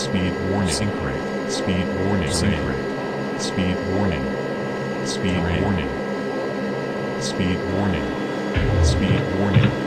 Speed warning. Sync rate. Speed warning. Sync rate. Speed warning. Speed warning. Speed warning. Speed warning.